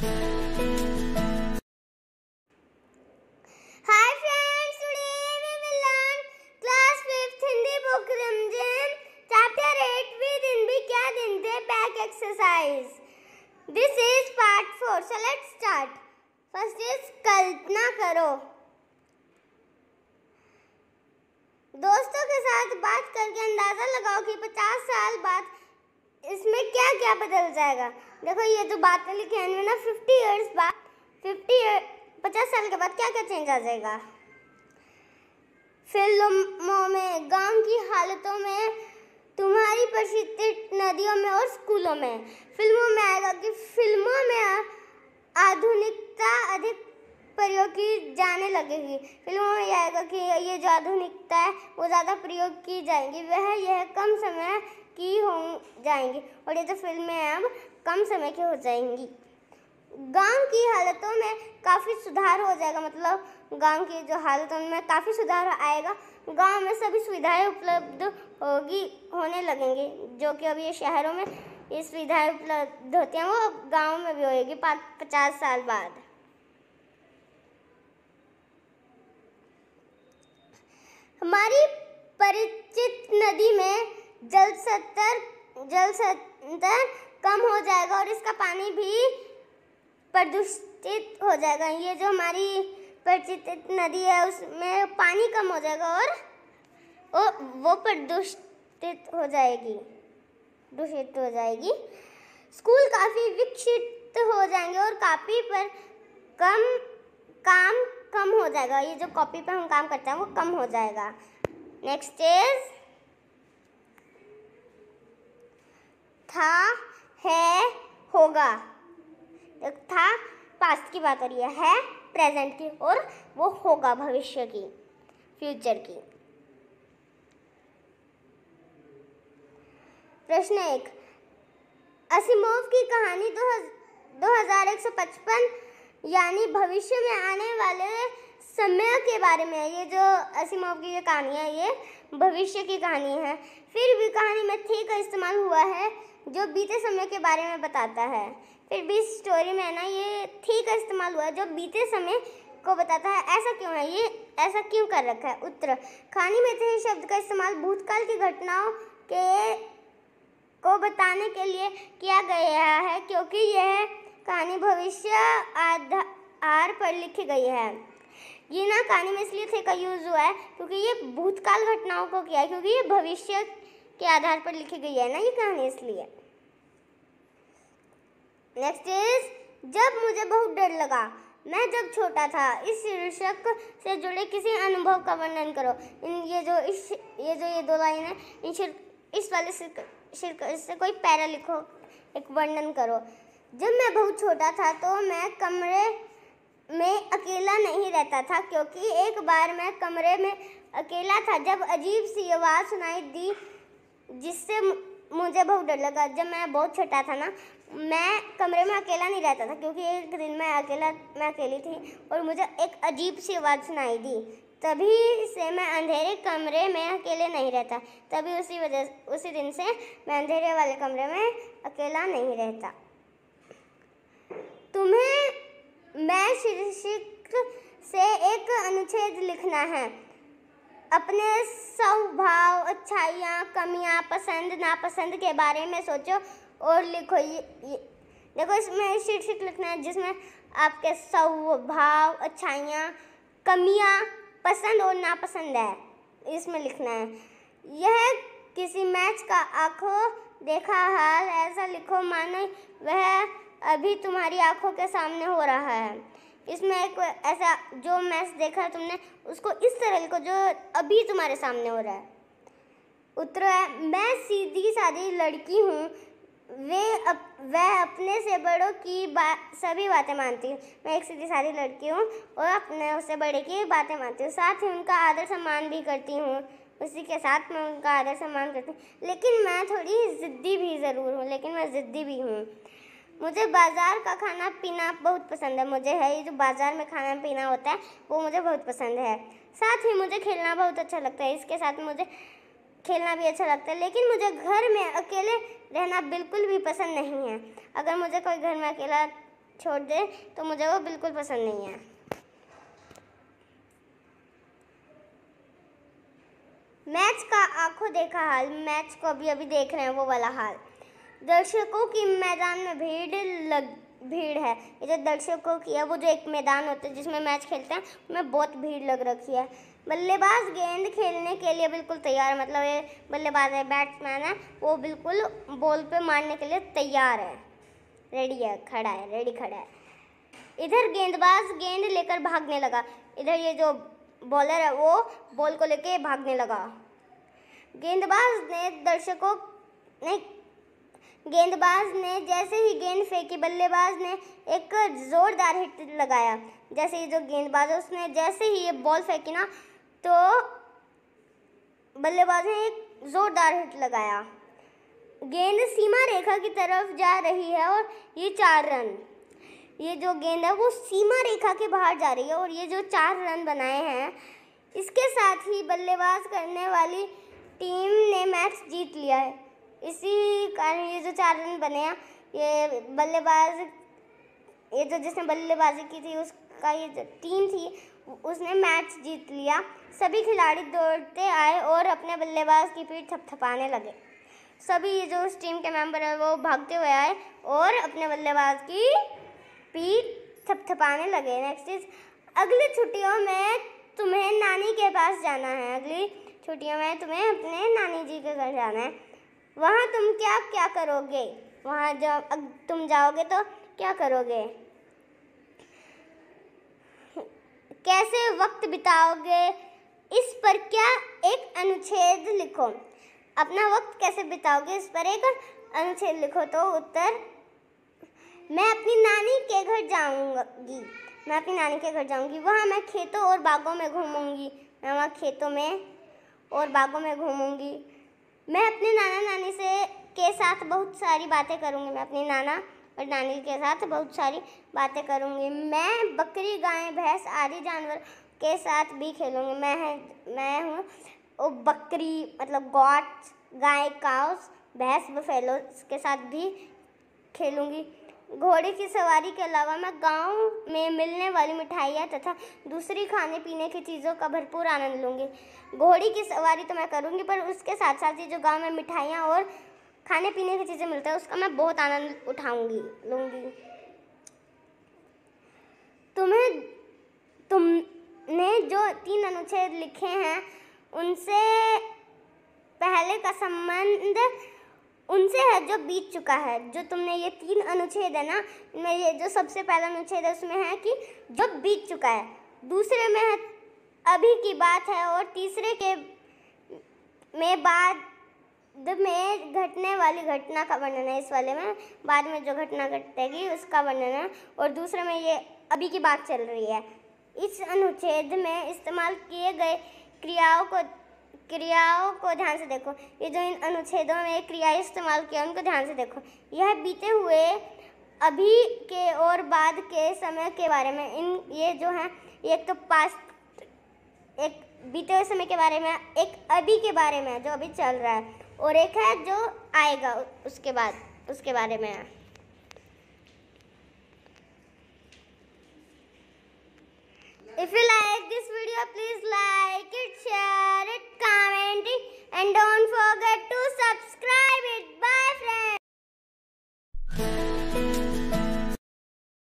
Hi friends, today we will learn class 5th Hindi book Ramjan chapter 8 with Hindi kya din the back exercise. This is part 4. So let's start. First is कल्पना करो दोस्तों के साथ बात करके अंदाज़ा लगाओ कि 50 साल बाद इसमें क्या क्या बदल जाएगा? देखो, ये जो बातें लिखी हैं ना 50 इयर्स बाद 50 पचास साल के बाद क्या क्या चेंज आ जाएगा? फ़िल्मों में, गाँव की हालतों में, तुम्हारी प्रसिद्ध नदियों में और स्कूलों में, फ़िल्मों में आएगा कि फ़िल्मों में आधुनिकता अधिक प्रयोग की जाने लगेगी। फ़िल्मों में यह आएगा कि ये जो आधुनिकता है, वो ज़्यादा प्रयोग की जाएँगी। वह यह कम समय की हो जाएँगी और ये जो फ़िल्में अब कम समय की हो जाएँगी। गाँव की हालतों में काफ़ी सुधार हो जाएगा मतलब गाँव की जो हालतों में काफ़ी सुधार आएगा। गाँव में सभी सुविधाएँ उपलब्ध होगी, होने लगेंगी, जो कि अभी ये शहरों में ये सुविधाएँ उपलब्ध होती हैं, वो अब गाँव में भी होएगी पचास साल बाद। हमारी परिचित नदी में जल स्तर जल स्तर कम हो जाएगा और इसका पानी भी प्रदूषित हो जाएगा। ये जो हमारी परिचित नदी है, उसमें पानी कम हो जाएगा और वो वो प्रदूषित हो जाएगी, दूषित हो जाएगी। स्कूल काफ़ी विकसित हो जाएँगे और काफ़ी पर कम काम कम हो जाएगा। ये जो कॉपी पर हम काम करते हैं वो कम हो जाएगा। नेक्स्ट इज़ था है होगा। था पास्ट की बात हो रही है, है प्रेजेंट की और वो होगा भविष्य की फ्यूचर की। प्रश्न एक असीमोव की कहानी दो हज़ार एक सौ पचपन यानी भविष्य में आने वाले समय के बारे में है। ये जो असिमोव की ये कहानी है, ये भविष्य की कहानी है। फिर भी कहानी में थी का इस्तेमाल हुआ है, जो बीते समय के बारे में बताता है। फिर भी स्टोरी में ना, ये थी का इस्तेमाल हुआ है, जो बीते समय को बताता है। ऐसा क्यों है ये? ऐसा क्यों कर रखा है? उत्तर, कहानी में थे शब्द का इस्तेमाल भूतकाल की घटनाओं के को बताने के लिए किया गया है, क्योंकि यह कहानी भविष्य आधार पर लिखी गई है। ये ना कहानी में इसलिए थे का यूज़ हुआ है क्योंकि ये भूतकाल घटनाओं को किया है, क्योंकि ये भविष्य के आधार पर लिखी गई है ना ये कहानी इसलिए। नेक्स्ट इज़ जब मुझे बहुत डर लगा, मैं जब छोटा था, इस शीर्षक से जुड़े किसी अनुभव का वर्णन करो। इन ये जो इस ये जो ये दो लाइन है, इन इस वाले शीर्षक से कोई पैरा लिखो एक वर्णन करो। जब मैं बहुत छोटा था तो मैं कमरे में अकेला नहीं रहता था, क्योंकि एक बार मैं कमरे में अकेला था, जब अजीब सी आवाज़ सुनाई दी, जिससे मुझे बहुत डर लगा। जब मैं बहुत छोटा था ना, मैं कमरे में अकेला नहीं रहता था, क्योंकि एक दिन मैं अकेला, मैं अकेली थी और मुझे एक अजीब सी आवाज़ सुनाई दी। तभी से मैं अंधेरे कमरे में अकेले नहीं रहता, तभी उसी वजह, उसी दिन से मैं अंधेरे वाले कमरे में अकेला नहीं रहता। तुम्हें मैं शीर्षक से एक अनुच्छेद लिखना है। अपने स्वभाव अच्छाइयाँ कमियाँ पसंद नापसंद के बारे में सोचो और लिखो। ये, ये देखो इसमें शीर्षक लिखना है जिसमें आपके स्वभाव अच्छाइयाँ कमियाँ पसंद और नापसंद है। इसमें लिखना है यह किसी मैच का आँखों देखा हाल ऐसा लिखो मानो वह अभी तुम्हारी आँखों के सामने हो रहा है। इसमें एक ऐसा जो मैच देखा है तुमने उसको इस तरह को जो अभी तुम्हारे सामने हो रहा है। उत्तर है मैं सीधी सादी लड़की हूँ। वे अप, वह अपने से बड़ों की बा, सभी बातें मानती हूँ। मैं एक सीधी सादी लड़की हूँ और अपने उससे बड़े की बातें मानती हूँ। साथ ही उनका आदर सम्मान भी करती हूँ। उसी के साथ मैं उनका आदर सम्मान करती हूँ। लेकिन मैं थोड़ी ज़िद्दी भी ज़रूर हूँ लेकिन मैं ज़िद्दी भी हूँ। मुझे बाज़ार का खाना पीना बहुत पसंद है। मुझे है, ये जो बाज़ार में खाना पीना होता है, वो मुझे बहुत पसंद है। साथ ही मुझे खेलना बहुत अच्छा लगता है। इसके साथ मुझे खेलना भी अच्छा लगता है, लेकिन मुझे घर में अकेले रहना बिल्कुल भी पसंद नहीं है। अगर मुझे कोई घर में अकेला छोड़ दे तो मुझे वो बिल्कुल पसंद नहीं है। मैच का आँखों देखा हाल, मैच को अभी अभी देख रहे हैं वो वाला हाल। दर्शकों की मैदान में भीड़ लग, भीड़ है। जो दर्शकों की है, वो जो एक मैदान होता है, जिसमें मैच खेलते हैं उसमें बहुत भीड़ लग रखी है। बल्लेबाज गेंद खेलने के लिए बिल्कुल तैयार है। मतलब ये बल्लेबाज है, बैट्समैन है, वो बिल्कुल बॉल पे मारने के लिए तैयार है। रेडी है, खड़ा है, रेडी खड़ा है। इधर गेंदबाज गेंद लेकर भागने लगा। इधर ये जो बॉलर है, वो बॉल को लेके भागने लगा। गेंदबाज ने दर्शकों ने गेंदबाज ने, जैसे ही गेंद फेंकी, बल्लेबाज ने एक जोरदार हिट लगाया। जैसे ही जो गेंदबाज है, उसने जैसे ही ये बॉल फेंकी ना तो बल्लेबाज ने एक जोरदार हिट लगाया। गेंद सीमा रेखा की तरफ़ जा रही है और ये चार रन। ये जो गेंद है, वो सीमा रेखा के बाहर जा रही है और ये जो चार रन बनाए हैं, इसके साथ ही बल्लेबाज करने वाली टीम ने मैच जीत लिया है। इसी कारण ये जो चार रन बने हैं, ये बल्लेबाज, ये जो जिसने बल्लेबाजी की थी, उसका ये जो टीम थी, उसने मैच जीत लिया। सभी खिलाड़ी दौड़ते आए और अपने बल्लेबाज की पीठ थपथपाने लगे। सभी ये जो उस टीम के मेंबर है, वो भागते हुए आए और अपने बल्लेबाज की पीठ थपथपाने लगे। नेक्स्ट इज़ अगली छुट्टियों में तुम्हें नानी के पास जाना है। अगली छुट्टियों में तुम्हें अपने नानी जी के घर जाना है। वहाँ तुम क्या क्या करोगे? वहाँ जब तुम जाओगे तो क्या करोगे? कैसे वक्त बिताओगे? इस पर क्या एक अनुच्छेद लिखो? अपना वक्त कैसे बिताओगे? इस पर एक अनुच्छेद लिखो तो उत्तर, मैं अपनी नानी के घर जाऊँगी। मैं अपनी नानी के घर जाऊँगी। वहाँ मैं खेतों और बागों में घूमूँगी। मैं वहाँ खेतों में और बागों में घूमूँगी। मैं अपने नाना नानी से के साथ बहुत सारी बातें करूँगी, मैं अपने नाना और नानी के साथ बहुत सारी बातें करूँगी। मैं बकरी, गाय, भैंस आदि जानवर के साथ भी खेलूँगी। मैं मैं हूँ वो बकरी मतलब गॉट, गाय, काउस, भैंस बफेलो के साथ भी खेलूँगी। घोड़े की सवारी के अलावा मैं गाँव में मिलने वाली मिठाइयाँ तथा दूसरी खाने पीने की चीज़ों का भरपूर आनंद लूँगी। घोड़ी की सवारी तो मैं करूँगी, पर उसके साथ साथ ही जो गाँव में मिठाइयाँ और खाने पीने की चीज़ें मिलती हैं, उसका मैं बहुत आनंद उठाऊँगी, लूँगी। तुम्हें, तुमने जो तीन अनुच्छेद लिखे हैं, उनसे पहले का संबंध उनसे है जो बीत चुका है, जो तुमने ये तीन अनुच्छेद है ना इनमें ये जो सबसे पहला अनुच्छेद है उसमें है कि जो बीत चुका है। दूसरे में है, अभी की बात है और तीसरे के में बाद में घटने वाली घटना का वर्णन है, इस वाले में, बाद में जो घटना घटेगी उसका वर्णन है और दूसरे में ये अभी की बात चल रही है। इस अनुच्छेद में इस्तेमाल किए गए क्रियाओं को क्रियाओं को ध्यान से देखो। ये जो इन अनुच्छेदों में क्रिया इस्तेमाल किया, उनको ध्यान से देखो। यह बीते हुए अभी के और बाद के समय के बारे में, इन ये जो है, एक तो पास्ट एक बीते हुए समय के बारे में, एक अभी के बारे में जो अभी चल रहा है, और एक है जो आएगा उसके बाद, उसके बारे में। है